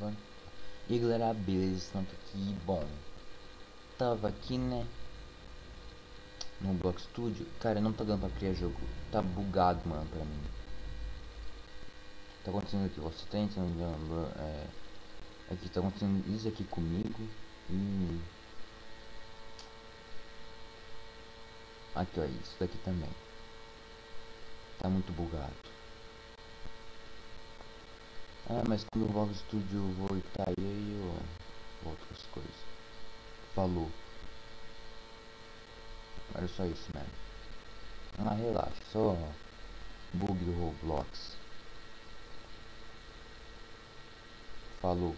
tava. E galera, beleza, que bom. Tava aqui, né? No Block Studio. Cara, não tá dando pra criar jogo. Tá bugado, mano, pra mim. Tá acontecendo aqui, você tá entrando. É, aqui tá acontecendo isso aqui comigo. E. Aqui, ó, isso daqui também. Tá muito bugado. Ah, mas quando o Vlog Studio voltar aí eu outras coisas. Falou. Era só isso mesmo. Ah, relaxa, só bug do Roblox. Falou.